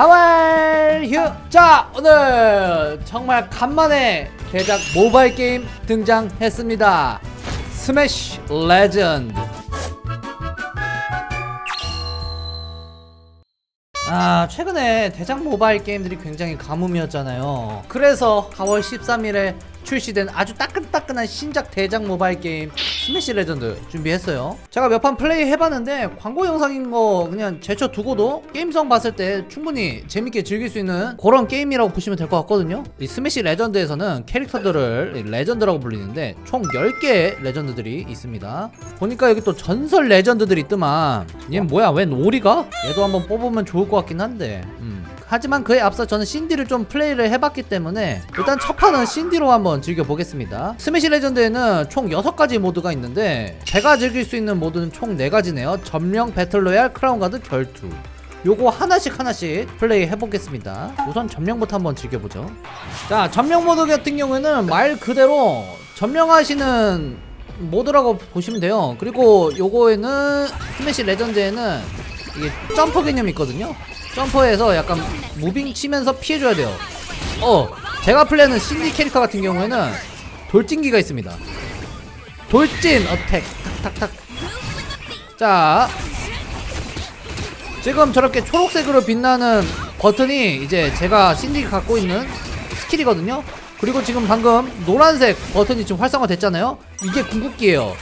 하왈 휴! 자 오늘 정말 간만에 대작 모바일 게임 등장했습니다. 스매시 레전드. 아 최근에 대작 모바일 게임들이 굉장히 가뭄이었잖아요. 그래서 4월 13일에 출시된 아주 따끈따끈한 신작 대작 모바일 게임 스매시 레전드 준비했어요. 제가 몇 판 플레이 해봤는데 광고 영상인 거 그냥 제쳐두고도 게임성 봤을 때 충분히 재밌게 즐길 수 있는 그런 게임이라고 보시면 될 것 같거든요. 이 스매시 레전드에서는 캐릭터들을 레전드라고 불리는데 총 10개의 레전드들이 있습니다. 보니까 여기 또 전설 레전드들이 있더만. 얘는 뭐야? 웬 오리가? 얘도 한번 뽑으면 좋을 것 같긴 한데. 음. 하지만 그에 앞서 저는 신디를 좀 플레이를 해봤기 때문에 일단 첫 판은 신디로 한번 즐겨보겠습니다. 스매시 레전드에는 총 6가지 모드가 있는데 제가 즐길 수 있는 모드는 총 4가지네요. 점령 배틀로얄 크라운가드 결투. 요거 하나씩 하나씩 플레이 해보겠습니다. 우선 점령부터 한번 즐겨보죠. 자 점령 모드 같은 경우에는 말 그대로 점령하시는 모드라고 보시면 돼요. 그리고 요거에는 스매시 레전드에는 이게 점프 개념이 있거든요 점프해서 약간 moving 치면서 피해줘야 돼요. 어 제가 플레이하는 신디 캐릭터 같은 경우에는 돌진기가 있습니다. 돌진 attack 탁탁탁. 자 지금 저렇게 초록색으로 빛나는 버튼이 이제 제가 신디가 갖고 있는 스킬이거든요. 그리고 지금 방금 노란색 버튼이 지금 활성화 됐잖아요. 이게 궁극기예요.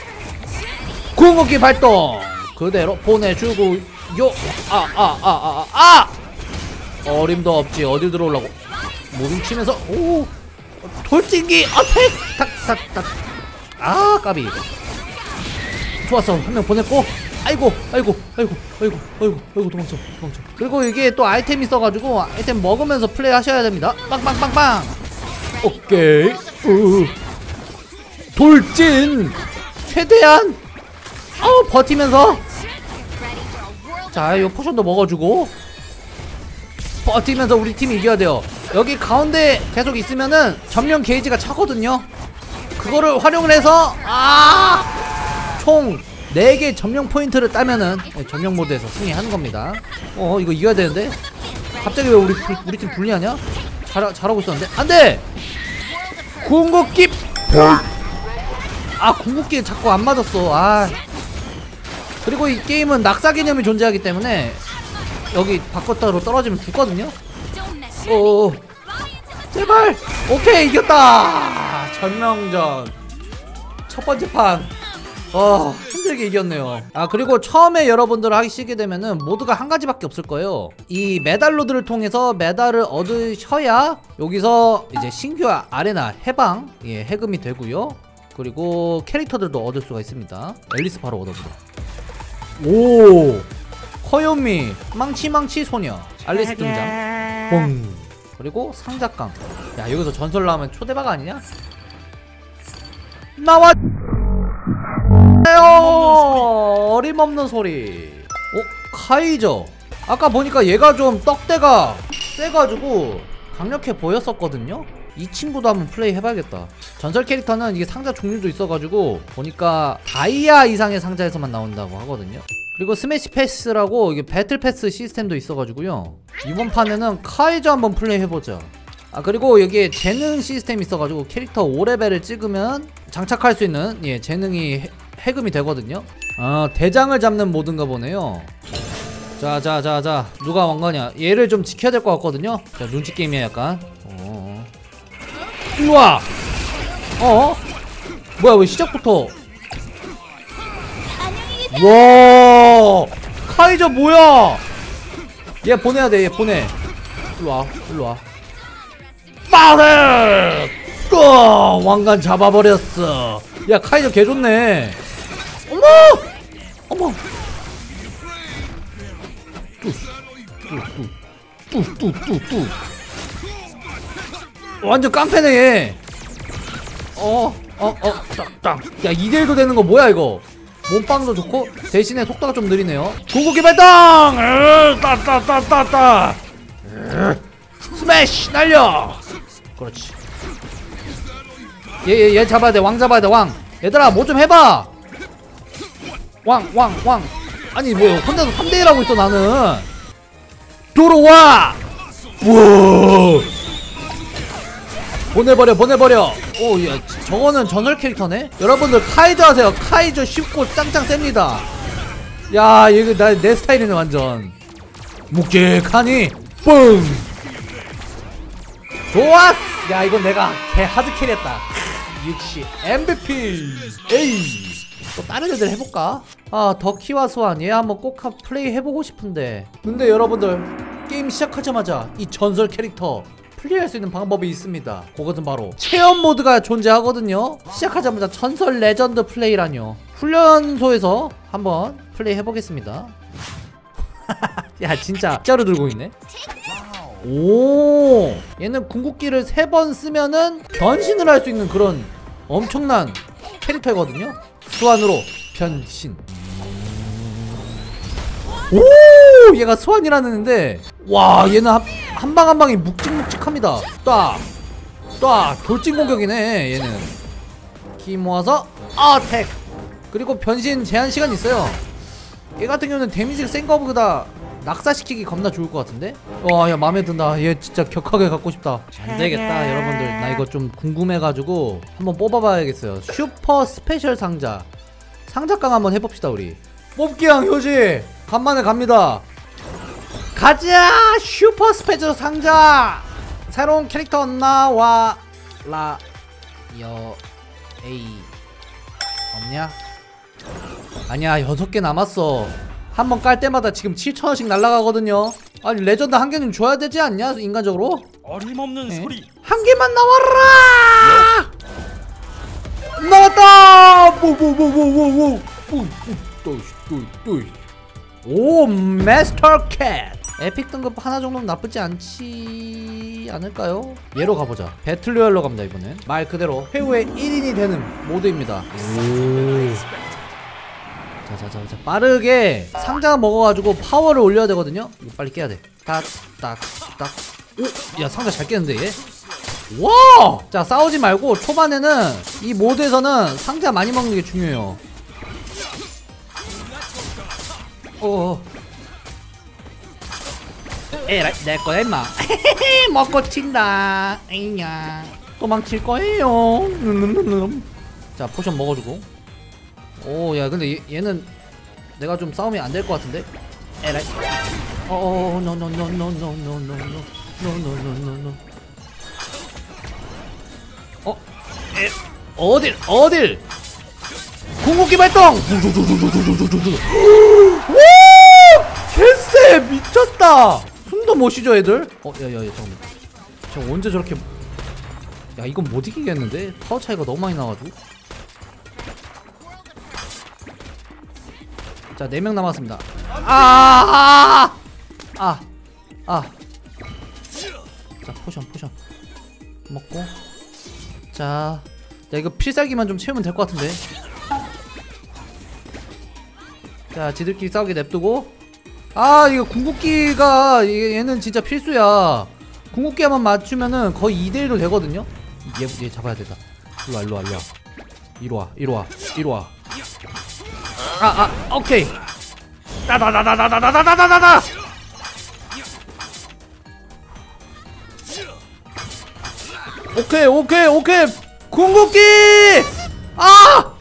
궁극기 발동! 그대로 보내주고 요아아아 아 아, 아! 어림도 없지. 어딜 들어오려고? moving 치면서 오! 돌진기 attack! 탁 탁 탁. 아 까비. 좋았어 한 명 보냈고 아이고 아이고 아이고 아이고 아이고 아이고 도망쳐 도망쳐. 그리고 이게 또 아이템 있어가지고 아이템 먹으면서 플레이 하셔야 됩니다. 빵빵빵빵! 오케이. 우. 돌진! 최대한 어 버티면서 자, 이 포션도 먹어주고 버티면서 우리 팀이 이겨야 돼요. 여기 가운데 계속 있으면은 전면 게이지가 차거든요. 그거를 활용을 해서 아! 총 4개 점령 포인트를 따면은 네, 점령 모드에서 승리하는 겁니다. 어, 이거 이겨야 되는데. 갑자기 왜 우리 불- 우리 팀 불리하냐? 잘 잘하고 있었는데. 안 돼. 궁극기 아, 궁극기 자꾸 안 맞았어. 아. 그리고 이 게임은 낙사 개념이 존재하기 때문에 여기 바꿨다로 떨어지면 죽거든요. 오, 제발. 오케이 이겼다. 전명전 첫 번째 판. 어 힘들게 이겼네요. 아 그리고 처음에 여러분들 하시게 되면은 모드가 한 가지밖에 없을 거예요. 이 메달 로드를 통해서 메달을 얻으셔야 여기서 이제 신규 아레나 해방 예 해금이 되고요. 그리고 캐릭터들도 얻을 수가 있습니다. 앨리스 바로 얻어보자. 오. 커요미 망치망치 소녀 알리스 등장. 뽕. 그리고 상자깡 야 여기서 전설 나오면 초대박 아니냐? 나와 요! 어림없는 소리. 어? 카이저. 아까 보니까 얘가 좀 떡대가 세가지고 강력해 보였었거든요 이 친구도 한번 플레이 해봐야겠다. 전설 캐릭터는 이게 상자 종류도 있어가지고 보니까 다이아 이상의 상자에서만 나온다고 하거든요. 그리고 스매시 패스라고 이게 battle pass 시스템도 있어가지고요. 이번 판에는 카이저 한번 플레이 해보자 아 그리고 여기에 재능 시스템이 있어가지고 캐릭터 5레벨을 찍으면 장착할 수 있는 예 재능이 해, 해금이 되거든요. 아 대장을 잡는 모드인가 보네요. 자자자자 누가 왕거냐 얘를 좀 지켜야 될 것 같거든요. 자 눈치 게임이야 약간. 어 일로와. 어? 뭐야 왜 시작부터? 와 카이저 뭐야? 얘 보내야 돼얘 보내. 일로와 일로와. 빠르! 어, 왕관 잡아버렸어. 야 카이저 개좋네. 어머! 어머! 뚜뚜뚜뚜뚜뚜 완전 깡패네 얘 어, 어, 어, 딱, 딱. 야, 2대1도 되는 거 뭐야, 이거? 몸빵도 좋고, 대신에 속도가 좀 느리네요. 궁극기 발동! 으, 따, 따, 따, 따, 따. 으, 스매시! 날려! 그렇지. 얘, 얘, 얘 잡아야 돼. 왕 잡아야 돼, 왕. 얘들아, 뭐 좀 해봐! 왕, 왕, 왕. 아니, 뭐, 혼자서 3대1 하고 있어, 나는. 들어와! 우와 보내버려 보내버려. 오야 저거는 전설 캐릭터네? 여러분들 카이저 하세요. 카이저 쉽고 짱짱 셉니다. 야 이거 나 내 스타일이네 완전. 묵직하니? 뿡 좋았! 야 이건 내가 개 hard carry했다. 역시 MVP 에이. 또 다른 애들 해볼까? 아 더키와 스완 얘 한번 꼭 한- 플레이 해보고 싶은데. 근데 여러분들 게임 시작하자마자 이 전설 캐릭터 플레이할 수 있는 방법이 있습니다. 그것은 바로 체험 모드가 존재하거든요. 시작하자마자 전설 레전드 플레이라뇨. 훈련소에서 한번 플레이 해보겠습니다. 야 진짜 진짜로 들고 있네. 오! 얘는 궁극기를 세 번 쓰면은 변신을 할 수 있는 그런 엄청난 캐릭터거든요. 스완으로 변신. 오! 얘가 스완이라는데 와 얘는 한, 한 방 한 방이 묵직묵직합니다. 딱! 딱! 돌진 공격이네 얘는. 키 모아서 어택. 그리고 변신 제한 시간 있어요. 얘 같은 경우는 데미지가 센 거보다 낙사시키기 겁나 좋을 것 같은데? 와야 맘에 든다. 얘 진짜 격하게 갖고 싶다. 안되겠다 여러분들. 나 이거 좀 궁금해가지고 한번 뽑아봐야겠어요. 슈퍼 스페셜 상자. 상자깡 한번 해봅시다 우리. 뽑기왕 휴지! 간만에 갑니다 가자 슈퍼 스페셜 상자 새로운 캐릭터 나와 라 여 에이 없냐? 아니야 여섯 개 남았어 한 번 깔 때마다 지금 7천원씩 날라가거든요 아니 레전드 한 개는 줘야 되지 않냐 인간적으로? 어림없는 네. 소리 한 개만 나와라! 나왔다! 뭐뭐뭐뭐뭐뭐 오 마스터 캣 epic 등급 하나 정도는 나쁘지 않지 않을까요? 얘로 가보자 battle royale로 갑니다 이번엔 말 그대로 최후의 1인이 되는 모드입니다 자자자자 빠르게 상자 먹어가지고 파워를 올려야 되거든요 이거 빨리 깨야 돼딱딱딱 오! 야 상자 잘 깨는데 얘? 와! 자 싸우지 말고 초반에는 이 모드에서는 상자 많이 먹는 게 중요해요 어 에라이 내 거야 임마 먹고 튄다 에이야 도망칠 거예요. 자 포션 먹어주고 오 야 근데 얘, 얘는 내가 좀 싸움이 안 될 것 같은데 에라이 어어 노노노노노노노노노노노노노노 어? 에, 어딜 어딜 궁극기 발동 오 개쎄 미쳤다 숨도 못 쉬죠 애들? 어 야야야 잠깐만. 저 언제 저렇게 야 이건 못 이기겠는데? 파워 차이가 너무 많이 나가지고. 자 4명 남았습니다. 아아아 아, 아. 자 포션 포션. 먹고. 자, 자 이거 필살기만 좀 채우면 될 것 같은데. 자, 지들끼리 싸우게 냅두고. 아, 이거 궁극기가 얘- 얘는 진짜 필수야. 궁극기만 맞추면은 거의 2대1로 되거든요. 얘, 얘 잡아야 되다. 일로 와, 일로 와, 일로 와. 이리 와, 이리 와, 이리 와. 아, 아, 오케이. 따다다다다다다다다다다. 오케이 오케이 오케이 궁극기 아!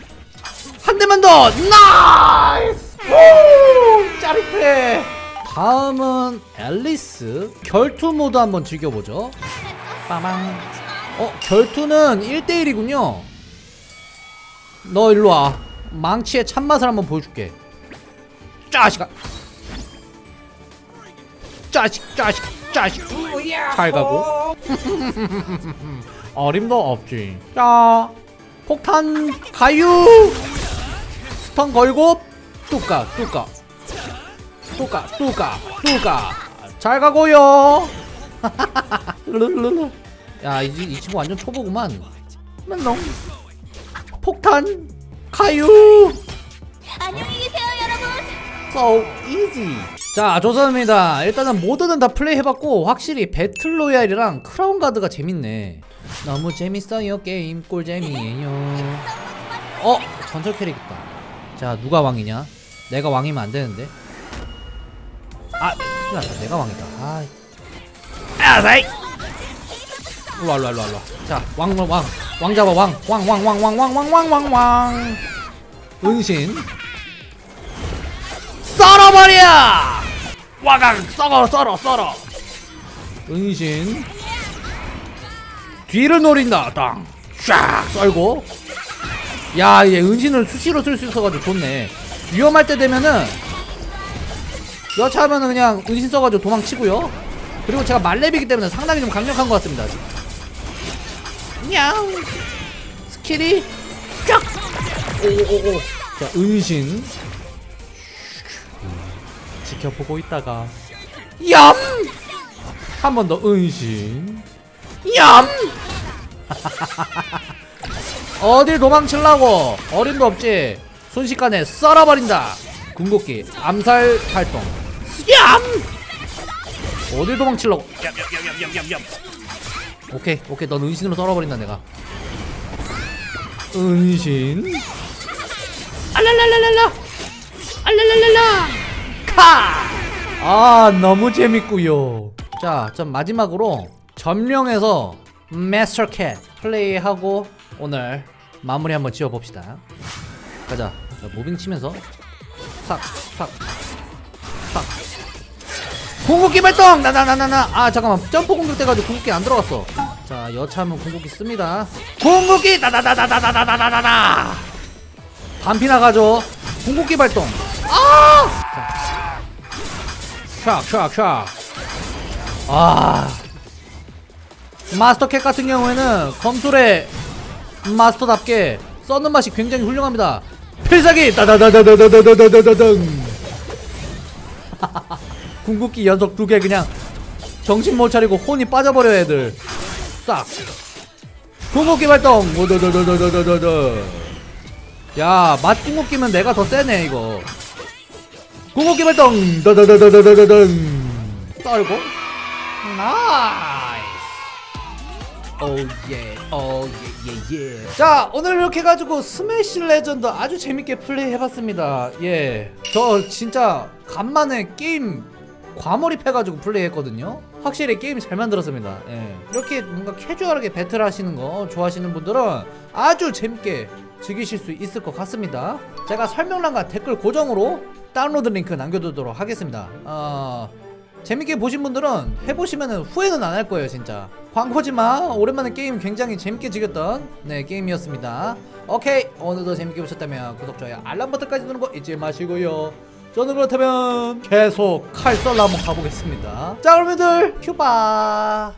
한 대만 더 nice 오! 짜릿해. 다음은 앨리스. 결투 모드 한번 즐겨보죠. 빠방 어 결투는 1대1이군요. 너 일로 와. 망치의 참맛을 한번 보여줄게. 짜식아 짜식 짜식 짜식. 잘 가고. 어림도 없지. 자 폭탄 가유. stun 걸고 뚜까 뚜까 뚜까 뚜까 뚜까 잘 가고요 야이 이 친구 완전 초보구만 맨놈 폭탄 가유 안녕히 계세요, 여러분. So easy. 자, 좋습니다. 일단은 모드는 다 플레이 해봤고 확실히 battle royale이랑 크라운 가드가 재밌네. 너무 재밌어요 게임 꿀잼이에요. 어, 전설 캐릭 있다. 자, 누가 왕이냐? 내가 왕이면 안 되는데. 아, 큰일 났다. 내가 왕이다. 아, 야사이. 일로 와 일로 와 일로와 일로와. 자왕왕왕. 왕 잡아 왕 왕 왕 왕 왕 왕 왕 왕 왕 왕. 은신. 썰어버려! 와강 썰어 썰어 썰어. 은신. 뒤를 노린다. 땅샥 썰고. 야얘 은신을 수시로 쓸 수 있어가지고 좋네 위험할 때 되면은 여차하면은 그냥 은신 써가지고 도망치고요. 그리고 제가 말렙이기 때문에 상당히 좀 강력한 것 같습니다. 냐우 스킬이 쫙 오오오오. 자 은신. 지켜보고 있다가. 얌! 한 번 더 은신. 얌! 어딜 도망치려고? 어림도 없지 순식간에 썰어버린다. 궁극기 암살 활동. 얌! 도망치려고? 얌얌얌얌얌얌 오케이 오케이. 넌 은신으로 썰어버린다 내가. 은신. 알랄랄랄랄라! 알랄랄랄라! 카아 너무 재밌구요. 자 전 마지막으로 점령해서 마스터 캣 플레이하고 오늘 마무리 한번 지어봅시다. 가자 자, moving 치면서 싹 싹 싹 궁극기 발동 나나나나나 아 잠깐만 점프 공격 돼가지고 궁극기 안 들어갔어 자 여차하면 궁극기 씁니다 궁극기 나나나나나나나나나 반피 나가죠 궁극기 발동 아 샥 샥 샥 아 마스터 캣 같은 경우에는 검술의 마스터답게 써는 맛이 굉장히 훌륭합니다 필살기 nice oh yeah oh yeah yeah yeah 자 오늘 이렇게 해가지고 스매시 레전드 아주 재밌게 플레이 해봤습니다. 예 저 진짜 간만에 게임 과몰입해가지고 플레이했거든요. 확실히 게임 잘 만들었습니다. 예. 이렇게 뭔가 캐주얼하게 배틀 하시는 거 좋아하시는 분들은 아주 재밌게 즐기실 수 있을 것 같습니다. 제가 설명란과 댓글 고정으로 다운로드 링크 남겨두도록 하겠습니다. 어... 재밌게 보신 분들은 해보시면 후회는 안 할 거예요 진짜. 광고지만 오랜만에 게임 굉장히 재밌게 즐겼던 네 게임이었습니다. 오케이. 오늘도 재밌게 보셨다면 구독 좋아요 알람 버튼까지 누르는 거 잊지 마시고요. 저는 그렇다면 계속 칼 썰러 한번 가보겠습니다. 자 그러면들 큐바